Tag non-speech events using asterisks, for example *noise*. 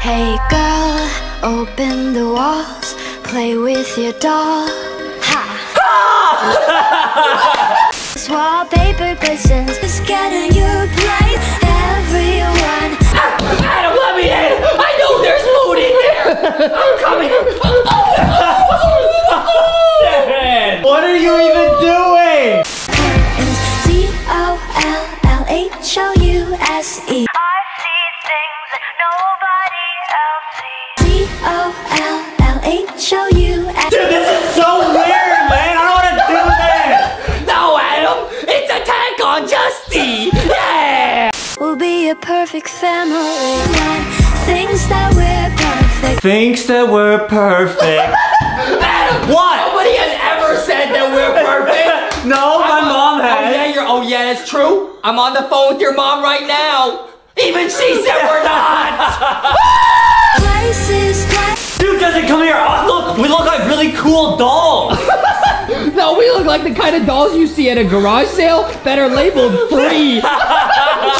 Hey girl, open the walls, play with your doll. Ha! *laughs* This wallpaper glistens, it's getting your place. Everyone, Adam, let me in! I know there's food in there! I'm coming! *laughs* What are you even doing? curtains. C O L L H O U S E. I H O U S E. Dude, this is so weird, man. I don't want to do this. No, Adam! It's Attack on Justy! Yeah! We'll be a perfect family. One thinks that we're perfect. Thinks that we're perfect. *laughs* Adam! What? Nobody has ever said that we're perfect! *laughs* No, my I'm mom on- Oh has. yeah, you're. Oh yeah, that's true. I'm on the phone with your mom right now. Even she said we're not. *laughs* we look like really cool dolls. *laughs* No, we look like the kind of dolls you see at a garage sale that are labeled free. *laughs*